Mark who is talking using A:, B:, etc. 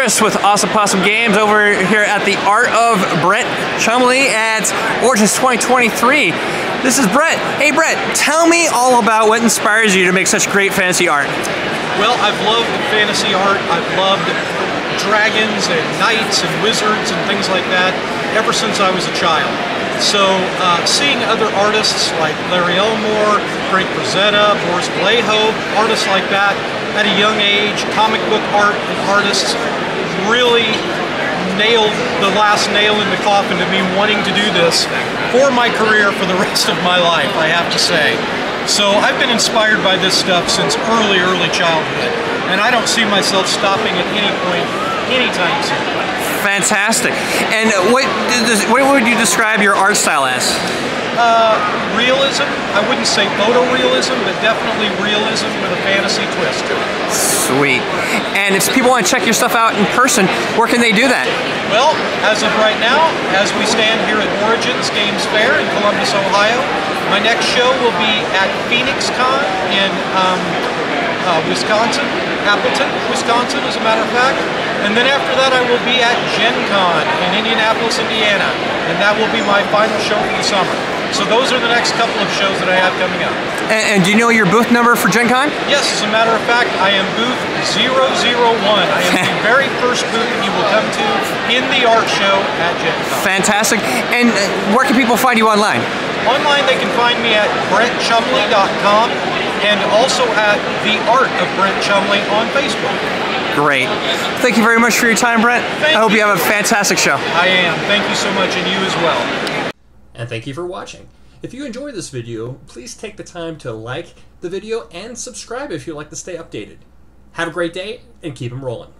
A: artist with Awesome Possum Games over here at the Art of Brent Chumley at Origins 2023. This is Brent. Hey Brent, tell me all about what inspires you to make such great fantasy art.
B: Well, I've loved fantasy art. I've loved dragons and knights and wizards and things like that ever since I was a child. So uh, seeing other artists like Larry Elmore, Frank Frazetta, Boris Vallejo, artists like that at a young age, comic book art and artists really nailed the last nail in the coffin to me wanting to do this for my career for the rest of my life, I have to say. So I've been inspired by this stuff since early, early childhood, and I don't see myself stopping at any point anytime soon.
A: Fantastic. And what, what would you describe your art style as?
B: Uh, realism. I wouldn't say photorealism, but definitely realism with a fantasy twist to it.
A: Sweet. And if people want to check your stuff out in person, where can they do that?
B: Well, as of right now, as we stand here at Origins Games Fair in Columbus, Ohio, my next show will be at Phoenix Con in um, uh, Wisconsin, Appleton, Wisconsin, as a matter of fact. And then after that, I will be at Gen Con in Indianapolis, Indiana, and that will be my final show for the summer. So those are the next couple of shows that I have coming up.
A: And, and do you know your booth number for Gen Con?
B: Yes, as a matter of fact, I am booth 001. I am the very first booth that you will come to in the art show at Gen Con.
A: Fantastic. And uh, where can people find you online?
B: Online, they can find me at brentchumley.com and also at The Art of Brent Chumley on Facebook.
A: Great. Thank you very much for your time, Brent.
B: Thank
A: I hope you.
B: you
A: have a fantastic show.
B: I am. Thank you so much, and you as well
C: and thank you for watching. If you enjoyed this video, please take the time to like the video and subscribe if you'd like to stay updated. Have a great day and keep them rolling.